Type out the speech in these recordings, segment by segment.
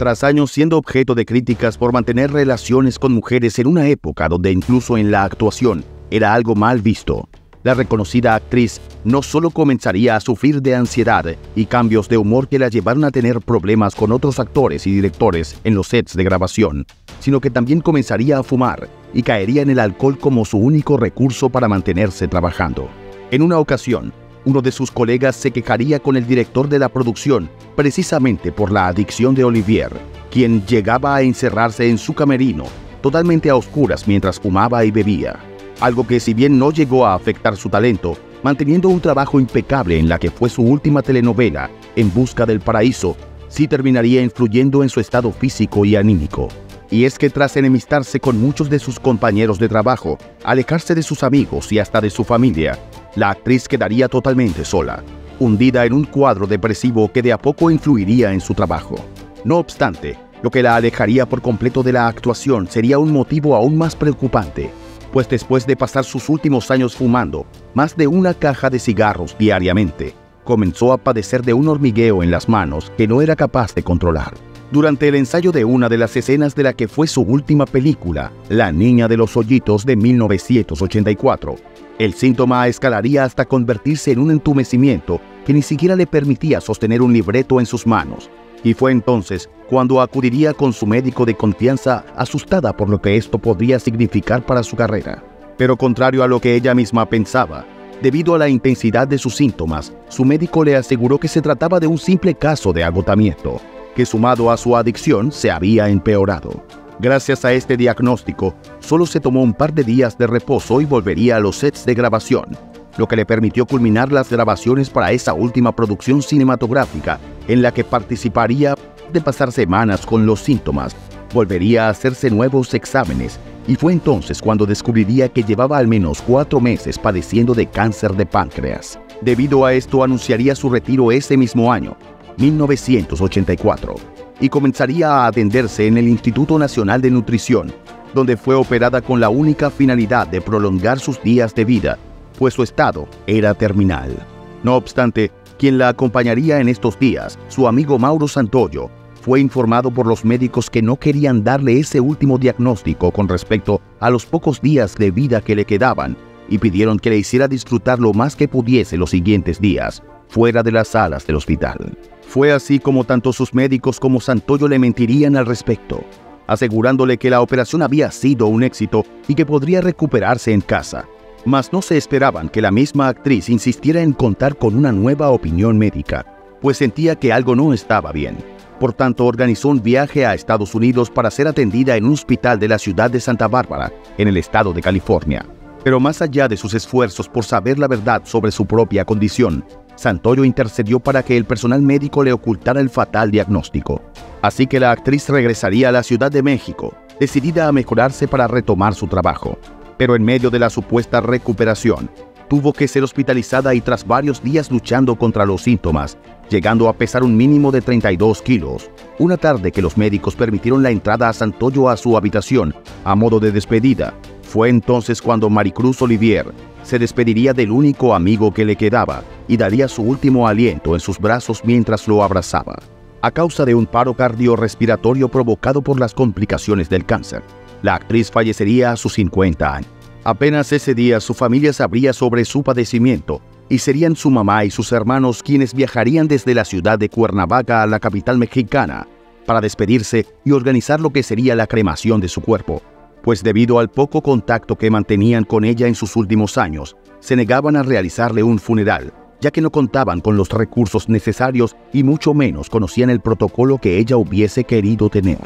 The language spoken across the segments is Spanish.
Tras años siendo objeto de críticas por mantener relaciones con mujeres en una época donde incluso en la actuación era algo mal visto, la reconocida actriz no solo comenzaría a sufrir de ansiedad y cambios de humor que la llevaron a tener problemas con otros actores y directores en los sets de grabación, sino que también comenzaría a fumar y caería en el alcohol como su único recurso para mantenerse trabajando. En una ocasión, uno de sus colegas se quejaría con el director de la producción precisamente por la adicción de Olivier, quien llegaba a encerrarse en su camerino, totalmente a oscuras mientras fumaba y bebía. Algo que si bien no llegó a afectar su talento, manteniendo un trabajo impecable en la que fue su última telenovela, En Busca del Paraíso, sí terminaría influyendo en su estado físico y anímico. Y es que tras enemistarse con muchos de sus compañeros de trabajo, alejarse de sus amigos y hasta de su familia, la actriz quedaría totalmente sola, hundida en un cuadro depresivo que de a poco influiría en su trabajo. No obstante, lo que la alejaría por completo de la actuación sería un motivo aún más preocupante, pues después de pasar sus últimos años fumando más de una caja de cigarros diariamente, comenzó a padecer de un hormigueo en las manos que no era capaz de controlar. Durante el ensayo de una de las escenas de la que fue su última película, La Niña de los Hoyitos de 1984, el síntoma escalaría hasta convertirse en un entumecimiento que ni siquiera le permitía sostener un libreto en sus manos. Y fue entonces cuando acudiría con su médico de confianza asustada por lo que esto podría significar para su carrera. Pero contrario a lo que ella misma pensaba, debido a la intensidad de sus síntomas, su médico le aseguró que se trataba de un simple caso de agotamiento que sumado a su adicción se había empeorado. Gracias a este diagnóstico, solo se tomó un par de días de reposo y volvería a los sets de grabación, lo que le permitió culminar las grabaciones para esa última producción cinematográfica en la que participaría de pasar semanas con los síntomas. Volvería a hacerse nuevos exámenes y fue entonces cuando descubriría que llevaba al menos cuatro meses padeciendo de cáncer de páncreas. Debido a esto anunciaría su retiro ese mismo año, 1984 y comenzaría a atenderse en el Instituto Nacional de Nutrición, donde fue operada con la única finalidad de prolongar sus días de vida, pues su estado era terminal. No obstante, quien la acompañaría en estos días, su amigo Mauro Santoyo, fue informado por los médicos que no querían darle ese último diagnóstico con respecto a los pocos días de vida que le quedaban y pidieron que le hiciera disfrutar lo más que pudiese los siguientes días, fuera de las salas del hospital. Fue así como tanto sus médicos como Santoyo le mentirían al respecto, asegurándole que la operación había sido un éxito y que podría recuperarse en casa. Mas no se esperaban que la misma actriz insistiera en contar con una nueva opinión médica, pues sentía que algo no estaba bien. Por tanto, organizó un viaje a Estados Unidos para ser atendida en un hospital de la ciudad de Santa Bárbara, en el estado de California. Pero más allá de sus esfuerzos por saber la verdad sobre su propia condición, Santoyo intercedió para que el personal médico le ocultara el fatal diagnóstico. Así que la actriz regresaría a la Ciudad de México, decidida a mejorarse para retomar su trabajo. Pero en medio de la supuesta recuperación, tuvo que ser hospitalizada y tras varios días luchando contra los síntomas, llegando a pesar un mínimo de 32 kilos. Una tarde que los médicos permitieron la entrada a Santoyo a su habitación, a modo de despedida, fue entonces cuando Maricruz Olivier se despediría del único amigo que le quedaba y daría su último aliento en sus brazos mientras lo abrazaba, a causa de un paro cardiorrespiratorio provocado por las complicaciones del cáncer. La actriz fallecería a sus 50 años. Apenas ese día su familia sabría sobre su padecimiento y serían su mamá y sus hermanos quienes viajarían desde la ciudad de Cuernavaca a la capital mexicana para despedirse y organizar lo que sería la cremación de su cuerpo pues debido al poco contacto que mantenían con ella en sus últimos años, se negaban a realizarle un funeral, ya que no contaban con los recursos necesarios y mucho menos conocían el protocolo que ella hubiese querido tener.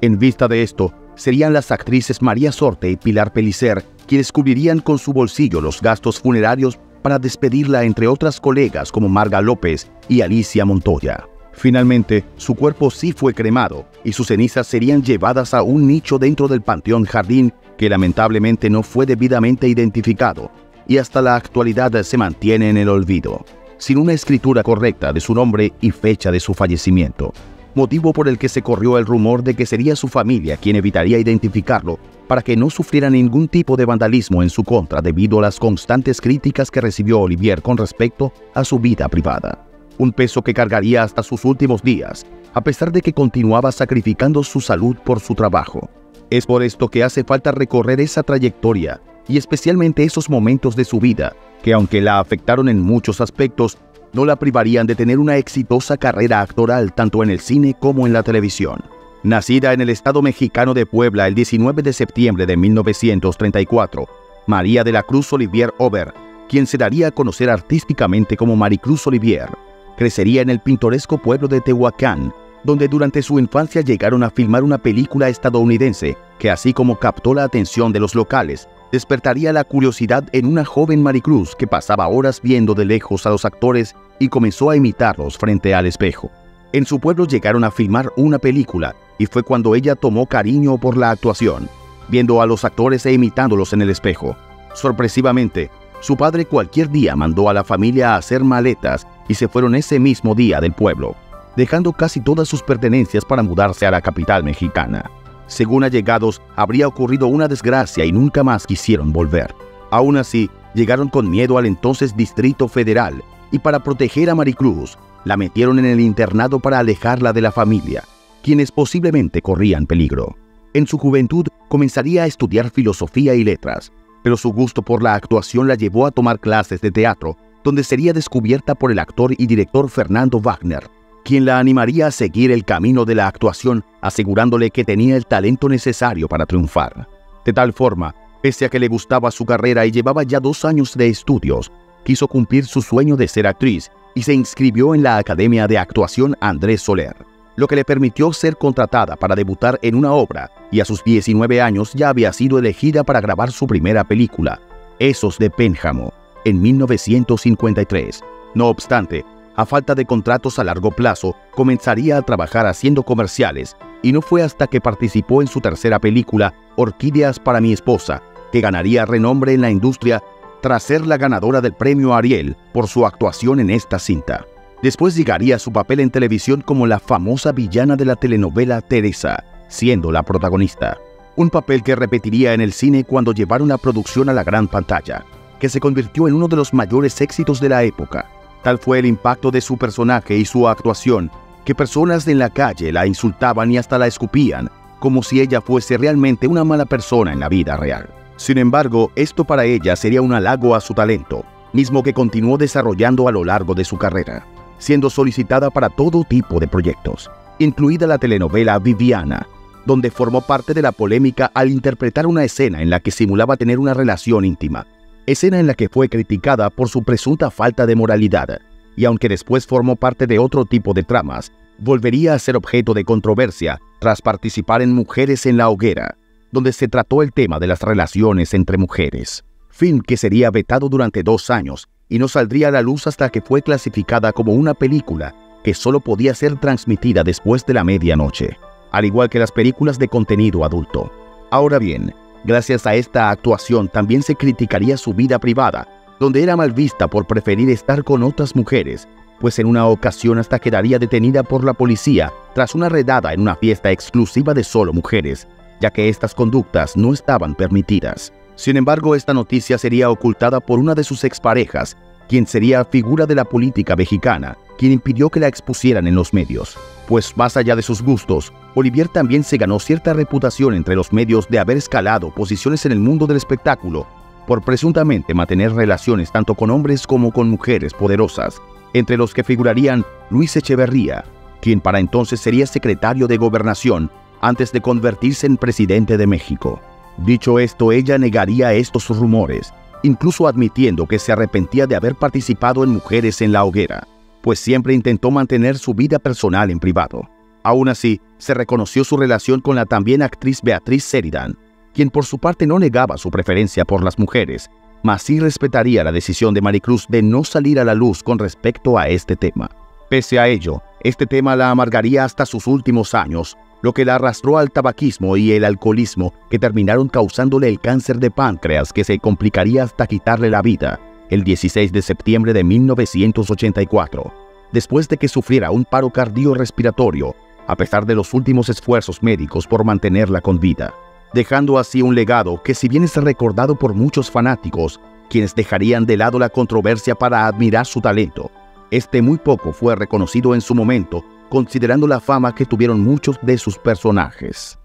En vista de esto, serían las actrices María Sorte y Pilar Pelicer quienes cubrirían con su bolsillo los gastos funerarios para despedirla entre otras colegas como Marga López y Alicia Montoya. Finalmente, su cuerpo sí fue cremado y sus cenizas serían llevadas a un nicho dentro del Panteón Jardín que lamentablemente no fue debidamente identificado y hasta la actualidad se mantiene en el olvido, sin una escritura correcta de su nombre y fecha de su fallecimiento, motivo por el que se corrió el rumor de que sería su familia quien evitaría identificarlo para que no sufriera ningún tipo de vandalismo en su contra debido a las constantes críticas que recibió Olivier con respecto a su vida privada. Un peso que cargaría hasta sus últimos días, a pesar de que continuaba sacrificando su salud por su trabajo. Es por esto que hace falta recorrer esa trayectoria y especialmente esos momentos de su vida, que aunque la afectaron en muchos aspectos, no la privarían de tener una exitosa carrera actoral tanto en el cine como en la televisión. Nacida en el estado mexicano de Puebla el 19 de septiembre de 1934, María de la Cruz Olivier Ober, quien se daría a conocer artísticamente como Maricruz Olivier, crecería en el pintoresco pueblo de Tehuacán, donde durante su infancia llegaron a filmar una película estadounidense que así como captó la atención de los locales, despertaría la curiosidad en una joven Maricruz que pasaba horas viendo de lejos a los actores y comenzó a imitarlos frente al espejo. En su pueblo llegaron a filmar una película y fue cuando ella tomó cariño por la actuación, viendo a los actores e imitándolos en el espejo. Sorpresivamente, su padre cualquier día mandó a la familia a hacer maletas y se fueron ese mismo día del pueblo, dejando casi todas sus pertenencias para mudarse a la capital mexicana. Según allegados, habría ocurrido una desgracia y nunca más quisieron volver. Aún así, llegaron con miedo al entonces Distrito Federal y para proteger a Maricruz, la metieron en el internado para alejarla de la familia, quienes posiblemente corrían peligro. En su juventud comenzaría a estudiar filosofía y letras, pero su gusto por la actuación la llevó a tomar clases de teatro, donde sería descubierta por el actor y director Fernando Wagner, quien la animaría a seguir el camino de la actuación, asegurándole que tenía el talento necesario para triunfar. De tal forma, pese a que le gustaba su carrera y llevaba ya dos años de estudios, quiso cumplir su sueño de ser actriz y se inscribió en la Academia de Actuación Andrés Soler, lo que le permitió ser contratada para debutar en una obra y a sus 19 años ya había sido elegida para grabar su primera película, Esos de Pénjamo, en 1953. No obstante, a falta de contratos a largo plazo, comenzaría a trabajar haciendo comerciales, y no fue hasta que participó en su tercera película, Orquídeas para mi esposa, que ganaría renombre en la industria tras ser la ganadora del premio Ariel por su actuación en esta cinta. Después llegaría su papel en televisión como la famosa villana de la telenovela Teresa, siendo la protagonista. Un papel que repetiría en el cine cuando llevaron la producción a la gran pantalla, que se convirtió en uno de los mayores éxitos de la época Tal fue el impacto de su personaje y su actuación, que personas en la calle la insultaban y hasta la escupían, como si ella fuese realmente una mala persona en la vida real. Sin embargo, esto para ella sería un halago a su talento, mismo que continuó desarrollando a lo largo de su carrera, siendo solicitada para todo tipo de proyectos, incluida la telenovela Viviana, donde formó parte de la polémica al interpretar una escena en la que simulaba tener una relación íntima, escena en la que fue criticada por su presunta falta de moralidad, y aunque después formó parte de otro tipo de tramas, volvería a ser objeto de controversia tras participar en Mujeres en la Hoguera, donde se trató el tema de las relaciones entre mujeres. Film que sería vetado durante dos años y no saldría a la luz hasta que fue clasificada como una película que solo podía ser transmitida después de la medianoche, al igual que las películas de contenido adulto. Ahora bien, Gracias a esta actuación también se criticaría su vida privada, donde era mal vista por preferir estar con otras mujeres, pues en una ocasión hasta quedaría detenida por la policía tras una redada en una fiesta exclusiva de solo mujeres, ya que estas conductas no estaban permitidas. Sin embargo, esta noticia sería ocultada por una de sus exparejas, quien sería figura de la política mexicana, quien impidió que la expusieran en los medios. Pues más allá de sus gustos, Olivier también se ganó cierta reputación entre los medios de haber escalado posiciones en el mundo del espectáculo, por presuntamente mantener relaciones tanto con hombres como con mujeres poderosas, entre los que figurarían Luis Echeverría, quien para entonces sería secretario de gobernación antes de convertirse en presidente de México. Dicho esto, ella negaría estos rumores, incluso admitiendo que se arrepentía de haber participado en Mujeres en la Hoguera, pues siempre intentó mantener su vida personal en privado. Aún así, se reconoció su relación con la también actriz Beatriz Sheridan, quien por su parte no negaba su preferencia por las mujeres, mas sí respetaría la decisión de Maricruz de no salir a la luz con respecto a este tema. Pese a ello, este tema la amargaría hasta sus últimos años, lo que la arrastró al tabaquismo y el alcoholismo que terminaron causándole el cáncer de páncreas que se complicaría hasta quitarle la vida el 16 de septiembre de 1984, después de que sufriera un paro cardiorrespiratorio, a pesar de los últimos esfuerzos médicos por mantenerla con vida, dejando así un legado que si bien es recordado por muchos fanáticos, quienes dejarían de lado la controversia para admirar su talento, Este muy poco fue reconocido en su momento, considerando la fama que tuvieron muchos de sus personajes.